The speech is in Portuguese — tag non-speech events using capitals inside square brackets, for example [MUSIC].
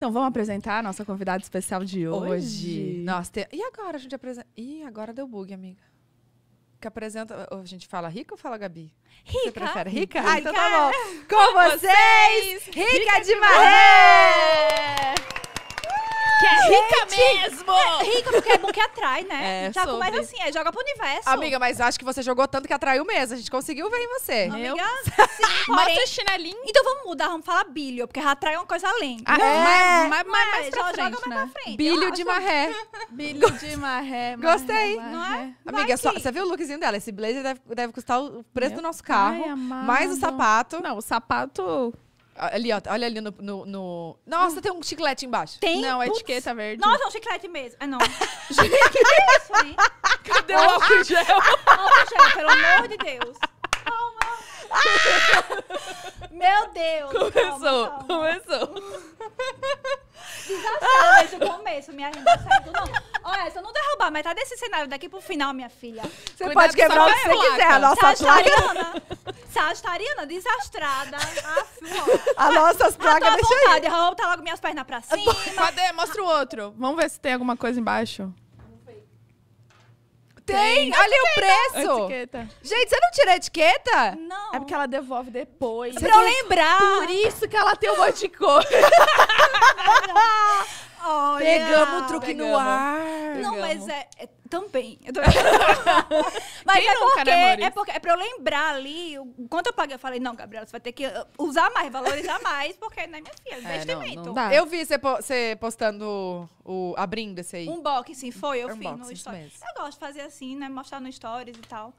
Então vamos apresentar a nossa convidada especial de hoje. Hoje. Nossa, e agora a gente apresenta. Ih, agora deu bug, amiga. Que apresenta. A gente fala Rica ou fala Gabi? Você Rica. prefere Rica? Rica. Ah, então tá bom. [LAUGHS] Com vocês, Rica de Maré! Que é rica mesmo! É rica porque é bom que atrai, né? É, Já sobre. começa assim, é, joga pro universo. Amiga, mas acho que você jogou tanto que atraiu mesmo. A gente conseguiu ver em você. Amiga, sim, porém... Mostra o chinelinho. Então vamos mudar, vamos falar bilho, porque atrai uma coisa além. Ah, É. mais, mais, Não mais, é? mais pra frente, joga né? mais pra frente. Bilho de maré. Bilho de marré. marré, Gostei. marré. Não é? Amiga, só, você viu o lookzinho dela? Esse blazer deve, deve custar o preço Meu do nosso carro. pai amado. mais o sapato. Não, o sapato. Ali, ó. Olha ali no. no- no- Nossa, tem um chiclete embaixo. Tem. não, putz, etiqueta verde. Nossa, é um chiclete mesmo. Ah, não. [LAUGHS] que isso, hein? cadê o álcool gel? Álcool gel, pelo amor de Deus. Calma. [LAUGHS] Meu Deus. Começou, Calma, calma. começou. Desastrada desde o começo, minha gente. Não. Olha, se eu não derrubar metade desse cenário daqui pro final, minha filha. Você pode que quebrar o que você quiser. A nossa placa. Sagitariana. Desastrada. As nossas placas, à deixa aí. vontade, eu vou botar logo minhas pernas pra cima. Cadê? Mostra o outro. Vamos ver se tem alguma coisa embaixo. Tem, olha aí o preço. Etiqueta. Gente, você não tira a etiqueta? Não. É porque ela devolve depois. Pra eu lembrar. Por isso que ela tem um monte de cor. [LAUGHS] Olha. Pegamos o truque no Pegamos. Não, mas é, é também. [LAUGHS] Eu tô- mas Quem é nunca, porque, né, Maurício? é porque é pra eu lembrar ali quanto eu paguei. Eu falei, não, Gabriela, você vai ter que uh, usar mais, valorizar [LAUGHS] mais, porque, né, minha filha, É, não, investimento. não. Eu vi você, po- você postando o, abrindo esse aí. Um box, sim, foi, eu fiz Unboxing, no stories. Eu gosto de fazer assim, né, mostrar no stories e tal.